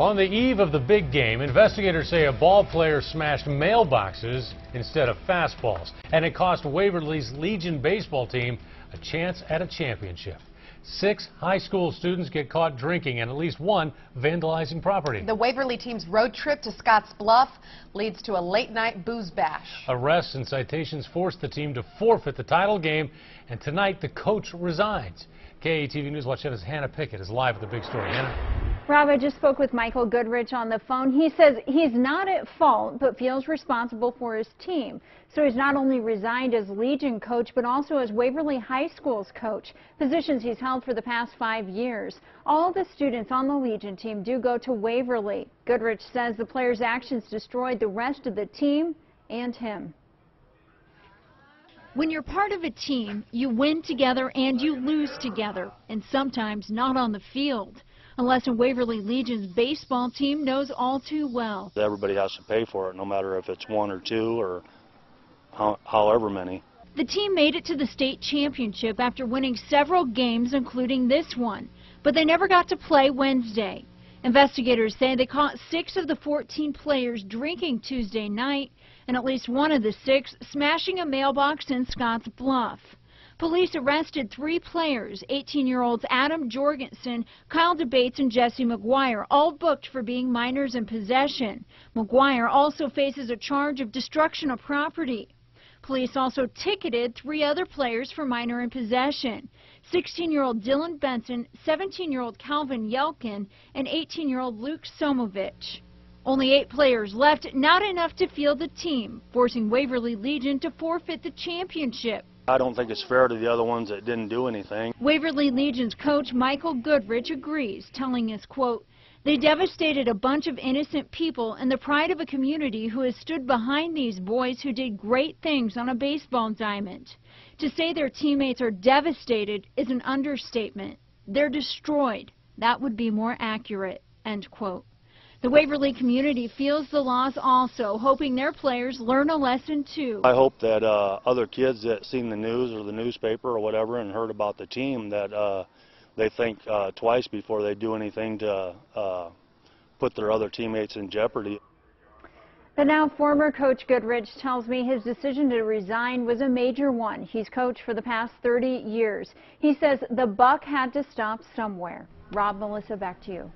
On the eve of the big game, investigators say a ball player smashed mailboxes instead of fastballs, and it cost Waverly's Legion baseball team a chance at a championship. Six high school students get caught drinking and at least one vandalizing property. The Waverly team's road trip to Scotts Bluff leads to a late night booze bash. Arrests and citations forced the team to forfeit the title game, and tonight the coach resigns. KETV News Watch 7's Hannah Pickett is live with the big story. Hannah? Rob, I just spoke with Michael Goodrich on the phone. He says he's not at fault, but feels responsible for his team. So he's not only resigned as Legion coach, but also as Waverly High School's coach, positions he's held for the past five years. All the students on the Legion team do go to Waverly. Goodrich says the players' actions destroyed the rest of the team and him. When you're part of a team, you win together and you lose together, and sometimes not on the field. A lesson Waverly Legion's baseball team knows all too well. Everybody has to pay for it, no matter if it's one or two or how, however many. The team made it to the state championship after winning several games, including this one, but they never got to play Wednesday. Investigators say they caught six of the 14 players drinking Tuesday night, and at least one of the six smashing a mailbox in Scotts Bluff. Police arrested three players, 18-year-olds Adam Jorgensen, Kyle DeBates, and Jesse McGuire, all booked for being minors in possession. McGuire also faces a charge of destruction of property. Police also ticketed three other players for minor in possession. 16-year-old Dylan Benson, 17-year-old Calvin Yelkin, and 18-year-old Luke Somovich. Only eight players left, not enough to field the team, forcing Waverly Legion to forfeit the championship. I don't think it's fair to the other ones that didn't do anything. Waverly Legion's coach Michael Goodrich agrees, telling us, quote, they devastated a bunch of innocent people and the pride of a community who has stood behind these boys who did great things on a baseball diamond. To say their teammates are devastated is an understatement. They're destroyed. That would be more accurate, end quote. The Waverly community feels the loss also, hoping their players learn a lesson too. I hope that uh, other kids that seen the news or the newspaper or whatever and heard about the team that uh, they think uh, twice before they do anything to uh, put their other teammates in jeopardy. But now former coach Goodrich tells me his decision to resign was a major one. He's coached for the past 30 years. He says the buck had to stop somewhere. Rob, Melissa, back to you.